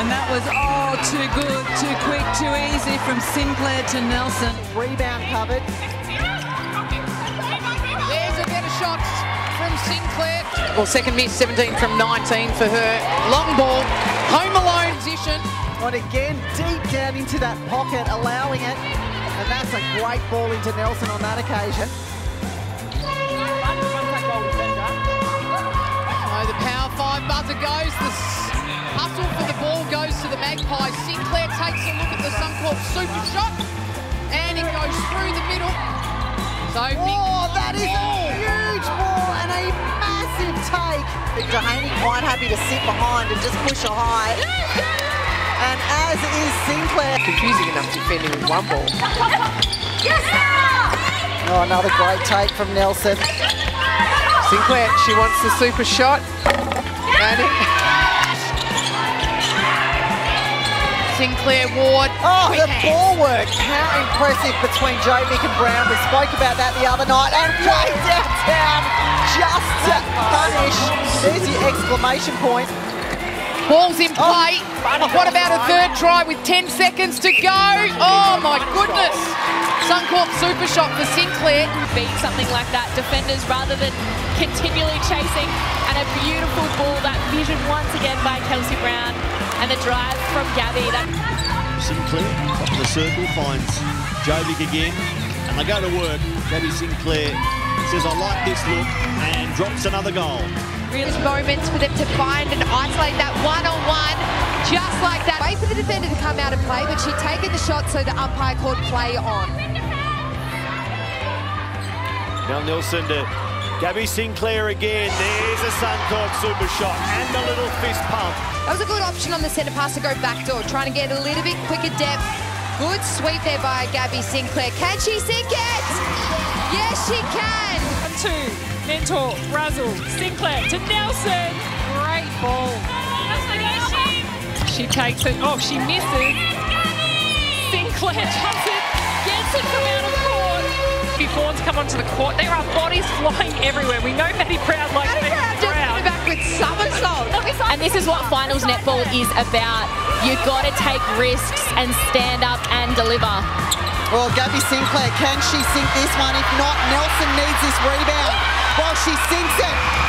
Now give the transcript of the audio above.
And that was, oh, too good, too quick, too easy from Sinclair to Nelson. Rebound covered. There's a better shot from Sinclair. Well, second miss, 17 from 19 for her. Long ball, home alone position. And again, deep down into that pocket, allowing it. And that's a great ball into Nelson on that occasion. So the power five buzzer goes. Goes to the Magpies. Sinclair takes a look at the Suncorp super shot. And it goes through the middle. So Oh, that is a huge ball and a massive take. Victor Haney quite happy to sit behind and just push a high. And as is Sinclair. Confusing enough defending with one ball. Yes, Oh, another great take from Nelson. Sinclair, she wants the super shot. And Sinclair Ward. Oh, the hands. ball work. How impressive between Jovic and Browne. We spoke about that the other night. And way downtown, just to punish. There's your exclamation point. Ball's in oh. play. What about a third try with 10 seconds to go? Oh my goodness. Suncorp super shot for Sinclair. beat something like that. Defenders, rather than continually chasing, and a beautiful ball, that vision once again by Kelsey Browne, and the drive from Gabby. Sinclair, top of the circle, finds Jovic again, and they go to work. Gabby Sinclair says, I like this look, and drops another goal. There's moments for them to find and isolate that one-on-one, just like that. Wait for the defender to come out and play, but she'd taken the shot so the umpire called play on. Now Nelson to Gabby Sinclair again. There's a Suncorp super shot and a little fist pump. That was a good option on the centre pass to go backdoor, trying to get a little bit quicker depth. Good sweep there by Gabby Sinclair. Can she sink it? Yes, she can. one, two, mentor, Razzle, Sinclair to Nelson. Great ball. She takes it. Oh, she misses. Sinclair jumps it, gets it from out of court. Before to come onto the court, there are bodies flying everywhere. We know Maddie Proud likes Matty Maddie Brown just Proud. coming back with somersault. And this is what finals netball is about. You've got to take risks and stand up and deliver. Well, Gabby Sinclair, can she sink this one? If not, Nelson needs this rebound. Well, she sinks it.